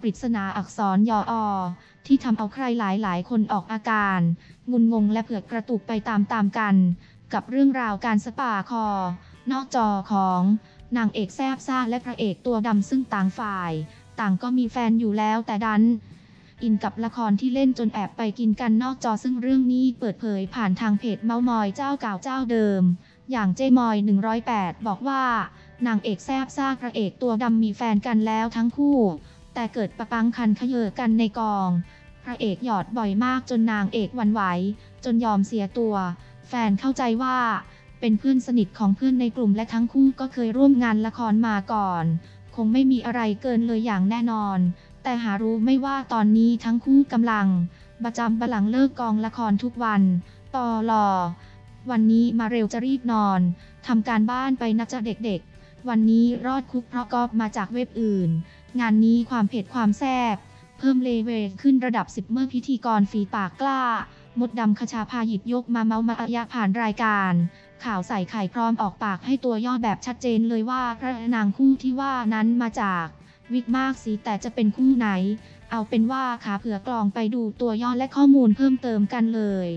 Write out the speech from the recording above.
ปริศนาอักษรยออ ที่ทำเอาใครหลายหลายๆคนออกอาการ งุนงงและเผือกกระตุกไปตามๆกัน กับเรื่องราวการสปาคอ นอกจอของนางเอกแซบซ่าและพระเอกตัวดำซึ่งต่างฝ่าย ต่างก็มีแฟนอยู่แล้วแต่ดัน อินกับละครที่เล่นจนแอบไปกินกันนอกจอซึ่งเรื่องนี้เปิดเผยผ่านทางเพจเมามอยเจ้าเก่าเจ้าเดิม อย่างเจมอย 108 บอกว่านางเอกแซบซ่าพระเอกตัวดำมีแฟนกันแล้วทั้งคู่ แต่เกิดประปังคันขยเยอกันในกอง พระเอกหยอดบ่อยมากจนนางเอกหวันไหว จนยอมเสียตัว แฟนเข้าใจว่า เป็นเพื่อนสนิทของเพื่อนในกลุ่มและทั้งคู่ก็เคยร่วมงานละครมาก่อน คงไม่มีอะไรเกินเลยอย่างแน่นอน แต่หารู้ไม่ว่าตอนนี้ทั้งคู่กำลังประจำบลังเลิกกองละครทุกวันตอลอวันนี้มาเร็วจะรีบนอน ทำการบ้านไปนะจ๊ะเด็กๆ วันนี้รอดคุกเพราะก๊อปมาจากเว็บอื่น งานนี้ความเผ็ดความแซ่บเพิ่มเลเวลขึ้นระดับ 10 เมื่อพิธีกรฝีปากกล้า มดดำคชาพาหยิบยกมาเมามาอะยะผ่านรายการ ข่าวใส่ไข่พร้อมออกปากให้ตัวย่อแบบชัดเจนเลยว่าพระนางคู่ที่ว่านั้นมาจากวิกมากสีแต่จะเป็นคู่ไหน เอาเป็นว่าขาเผื่อกลองไปดูตัวย่อและข้อมูลเพิ่มเติมกันเลย